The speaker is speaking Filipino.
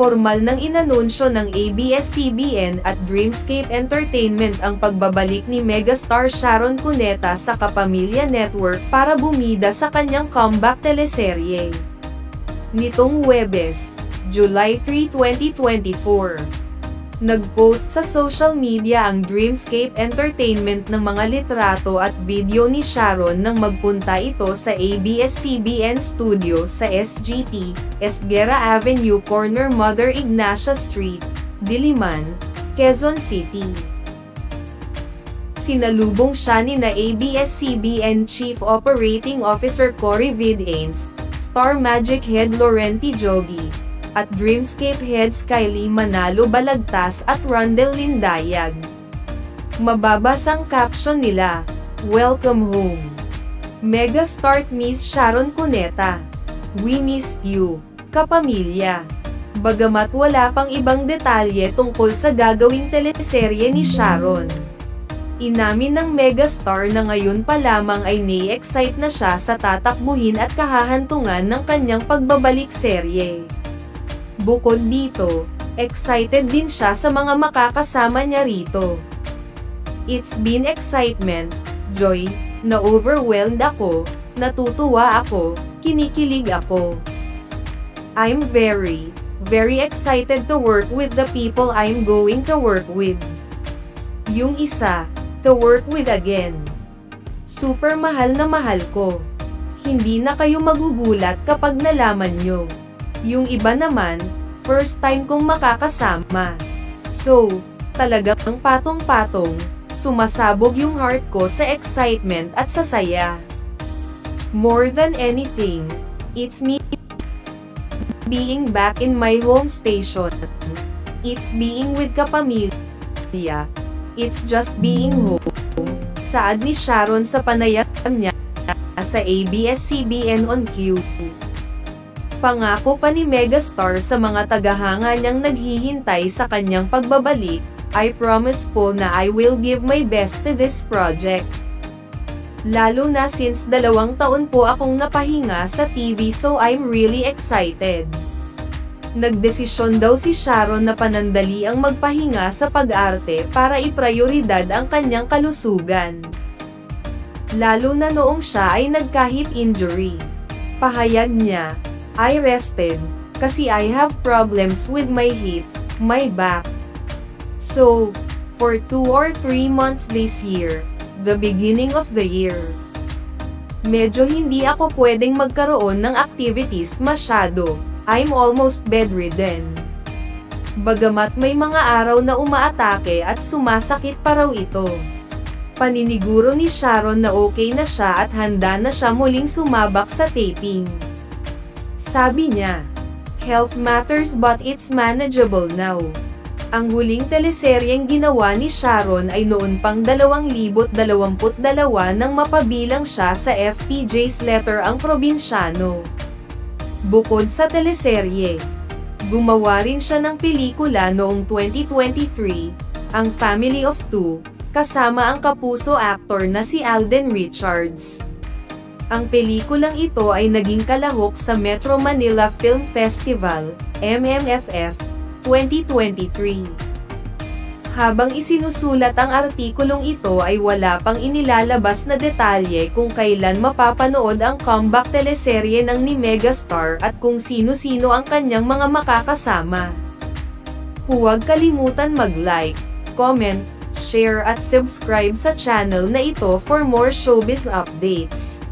Formal nang inanunsyo ng ABS-CBN at Dreamscape Entertainment ang pagbabalik ni megastar Sharon Cuneta sa Kapamilya Network para bumida sa kanyang comeback teleserye. Nitong Webes, July 3, 2024. Nag-post sa social media ang Dreamscape Entertainment ng mga litrato at video ni Sharon nang magpunta ito sa ABS-CBN Studio sa SGT, Esguera Avenue Corner Mother Ignacia Street, Diliman, Quezon City. Sinalubong siya ni na ABS-CBN Chief Operating Officer Cory Vidains, Star Magic Head Laurenti Jogi, at Dreamscape heads Kylie Manalo Balagtas at Rondel Lindayag. Mababas ang caption nila, Welcome home. Mega start Miss Sharon Cuneta. We missed you, kapamilya. Bagamat wala pang ibang detalye tungkol sa gagawing teleserye ni Sharon. Inamin ng megastar na ngayon pa lamang ay na-excite na siya sa tatakbuhin at kahahantungan ng kanyang pagbabalik serye. Bukod dito, excited din siya sa mga makakasama niya rito. It's been excitement, joy, na-overwhelmed ako, natutuwa ako, kinikilig ako. I'm very, very excited to work with the people I'm going to work with. Yung isa, to work with again. Super mahal na mahal ko. Hindi na kayo magugulat kapag nalaman nyo. Yung iba naman, first time kong makakasama. So, talagang patong-patong, sumasabog yung heart ko sa excitement at sa saya. More than anything, it's me being back in my home station. It's being with kapamilya. It's just being home. Saad ni Sharon sa panayam niya sa ABS-CBN on Q. Pangako pa ni Megastar sa mga tagahanga niyang naghihintay sa kanyang pagbabalik, I promise po na I will give my best to this project. Lalo na since dalawang taon po akong napahinga sa TV so I'm really excited. Nagdesisyon daw si Sharon na panandali ang magpahinga sa pag-arte para iprioridad ang kanyang kalusugan. Lalo na noong siya ay nagka-hip injury. Pahayag niya, I rested, kasi I have problems with my hip, my back. So, for two or three months this year, the beginning of the year, medyo hindi ako pwedeng magkaroon ng activities masyado, I'm almost bedridden. Bagamat may mga araw na umaatake at sumasakit pa raw ito. Paniniguro ni Sharon na okay na siya at handa na siya muling sumabak sa taping. Sabi niya, Health matters but it's manageable now. Ang huling teleseryeng ginawa ni Sharon ay noon pang 2022 nang mapabilang siya sa FPJ's Letter ang Probinsyano. Bukod sa teleserye, gumawa rin siya ng pelikula noong 2023, ang Family of Two, kasama ang kapuso actor na si Alden Richards. Ang pelikulang ito ay naging kalahok sa Metro Manila Film Festival, MMFF, 2023. Habang isinusulat ang artikulong ito ay wala pang inilalabas na detalye kung kailan mapapanood ang comeback teleserye ng ni Megastar at kung sino-sino ang kanyang mga makakasama. Huwag kalimutan mag-like, comment, share at subscribe sa channel na ito for more showbiz updates.